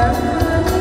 Música